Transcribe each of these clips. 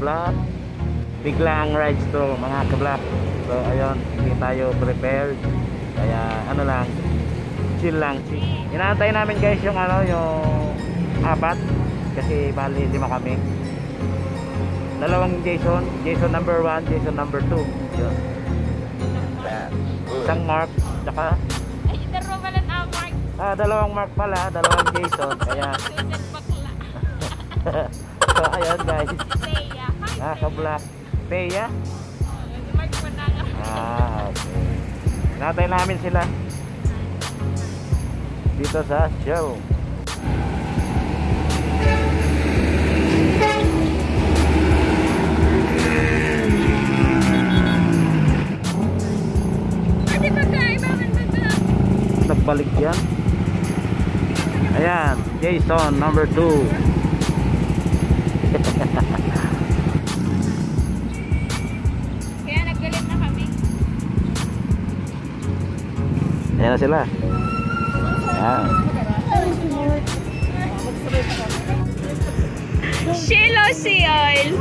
kablak biglang rides to mga kablak so ayun hindi tayo prepared. Kaya ano lang chill lang. Chill. inaantay namin guys yung ano yung apat. Kasi bali lima kami. Dalawang Jason Jason number 1 Jason number 2 yun. Isang Mark tsaka Ay, daro pala na Mark. ah, dalawang Mark pala dalawang Jason. Kaya so ayun guys Leia. Hi, ah kablak Peya Si Mark pa na nga. Ah, okay. Natay namin sila dito sa show. Ate, pagkain, bakit ba Nagbalik yan. Ayan, Jason number 2. Ayan na sila. Ayan. Shilo Sea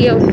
you.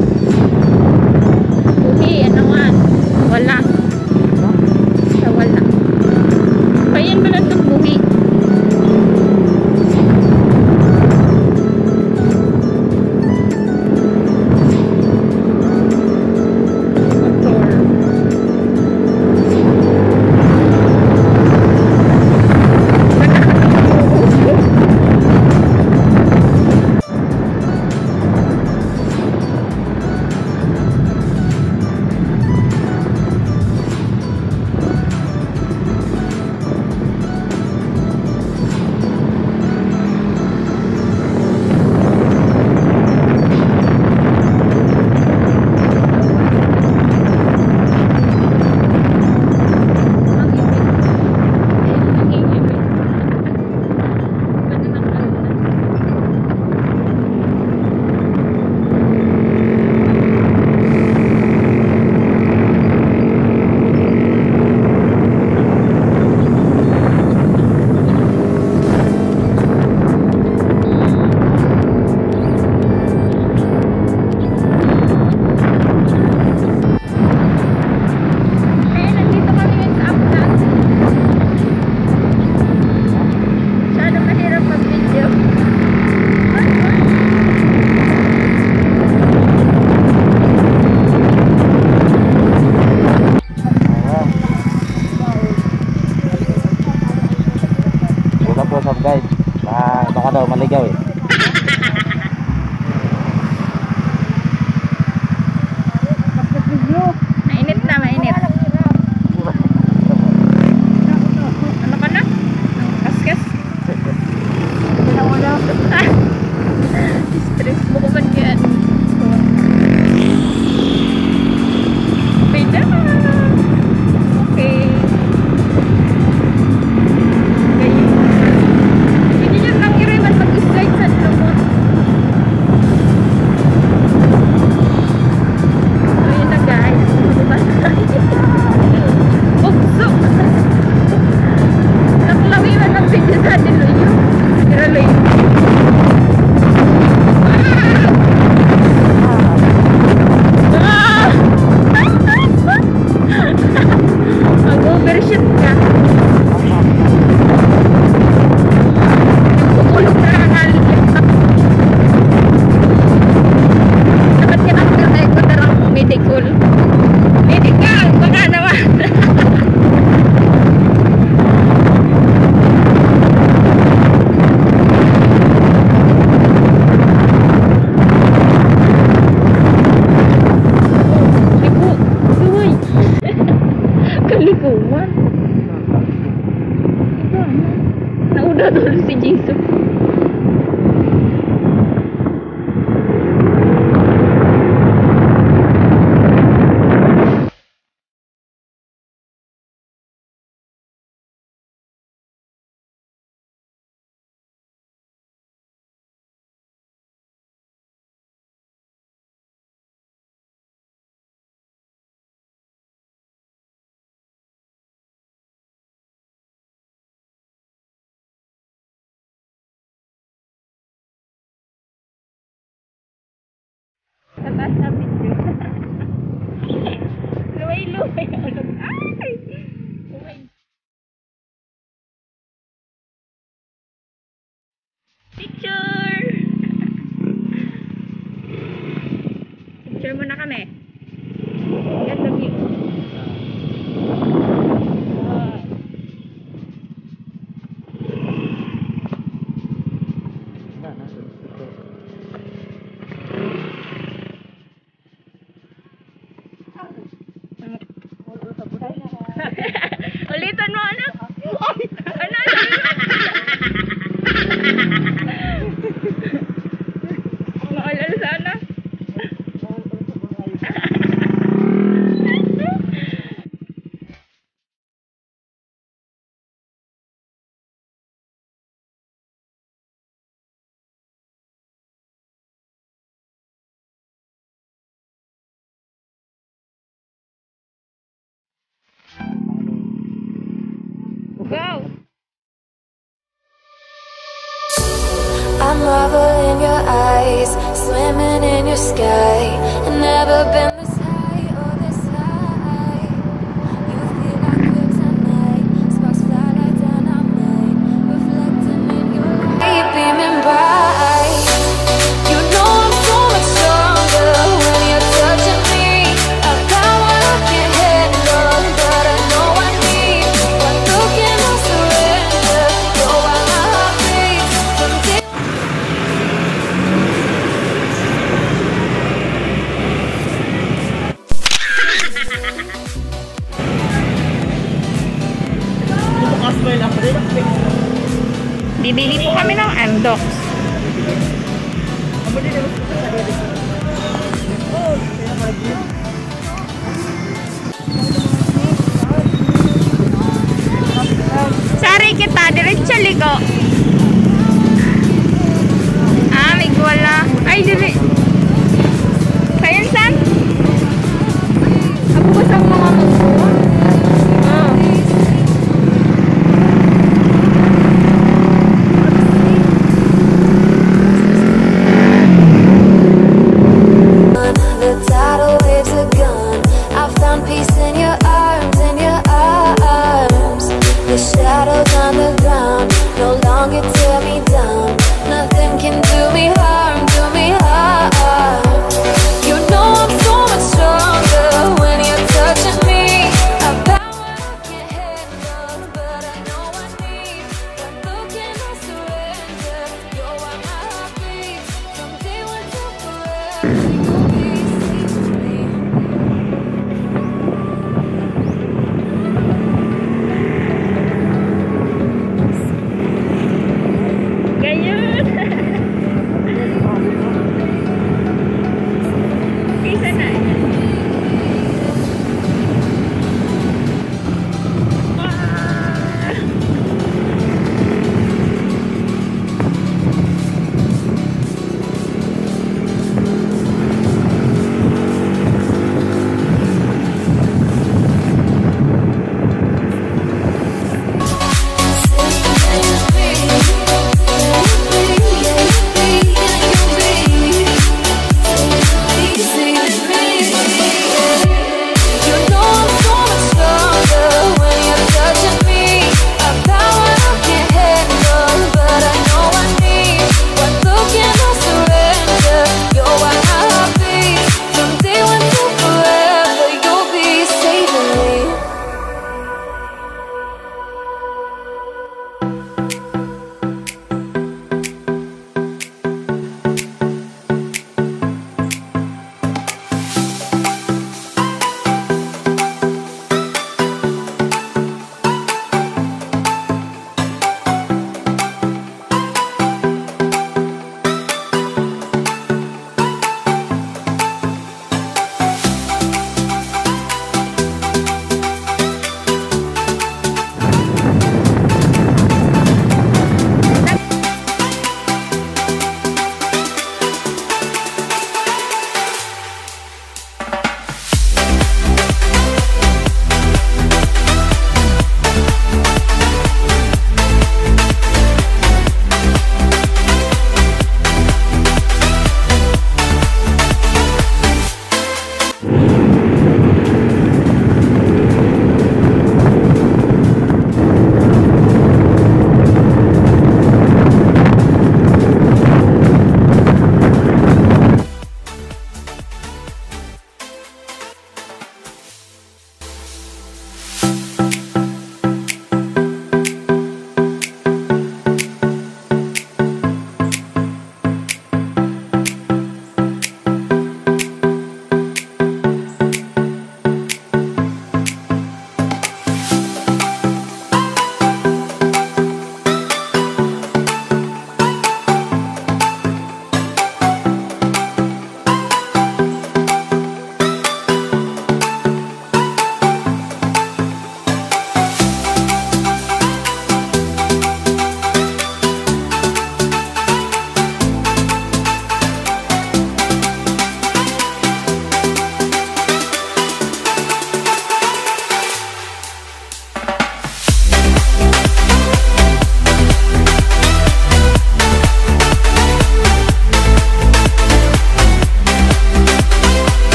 sa video. Luway-luway. Ay! Picture! Picture muna kami. Yes, the go. I'm marveling your eyes, swimming in your sky. I've never been.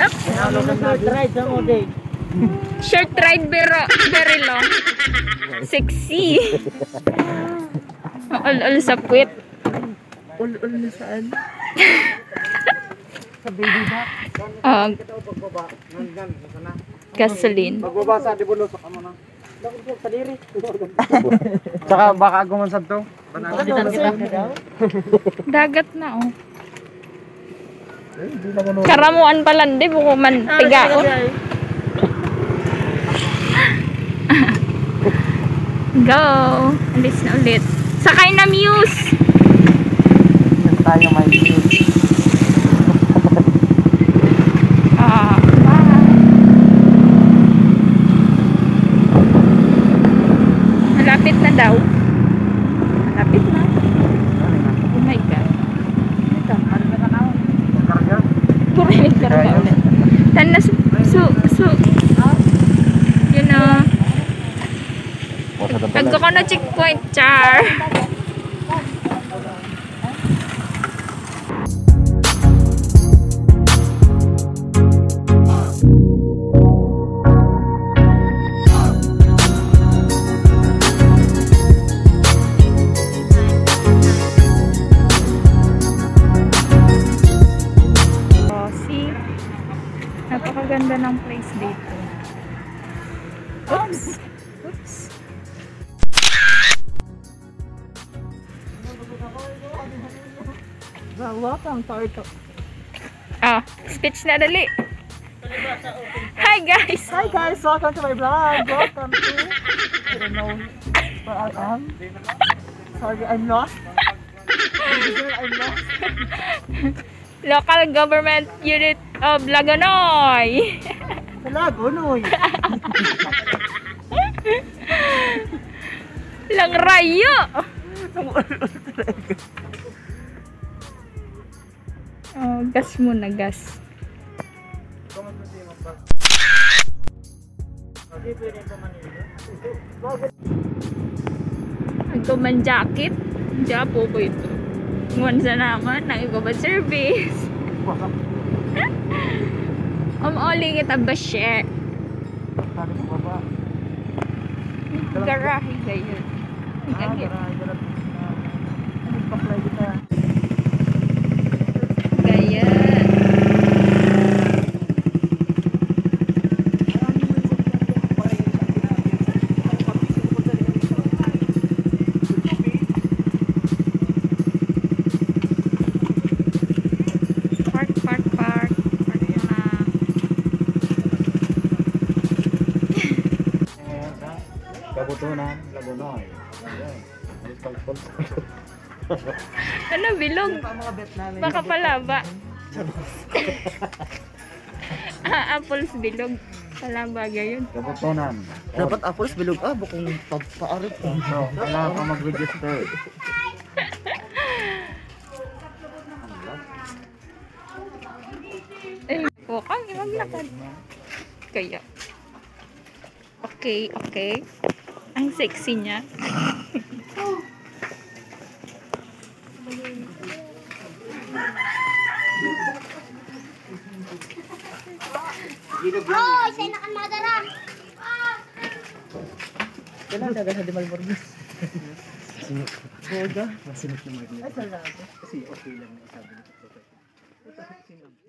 Ride sa mo day. Short ride pero very long. Sexy. Ul-ul sa puwit. Ul-ul na saan? Ah, gasoline. Magbabasa, di bulo, saka mo na. Tsaka baka gumansad to. Dagat na oh. Karamuan pala di buko man tigaon. Go! Alis na ulit. Sakay na Muse! tayo may checkpoint, char. Welcome to our Ah, speech na dali. Hi guys! Hi guys, welcome to my vlog. Welcome to I don't know where I am. Sorry, I'm lost. I'm lost. Local Government Unit of Lagonoy. Wala, gunoy. Lang rayo! Oh, gas muna, gas. Ito man jacket. Diya po po ito. Ngon sa naman, nang iba ba service? Om oli kita ba share? Ko. Garahe gayon. Ah, Gagit. garay, namin. Baka palaba. ah, apples bilog. Palaba gayon. Kabutunan. Dapat apples bilog ah, bukong ko. So, kailangan ka mag-register. Eh, po kami maglakad. Kaya. Okay, okay. Ang sexy niya. Kailan na ganda di Malborges? Boga. Masinip ni Marlene. Ay, salamat. Kasi okay lang na sabi ni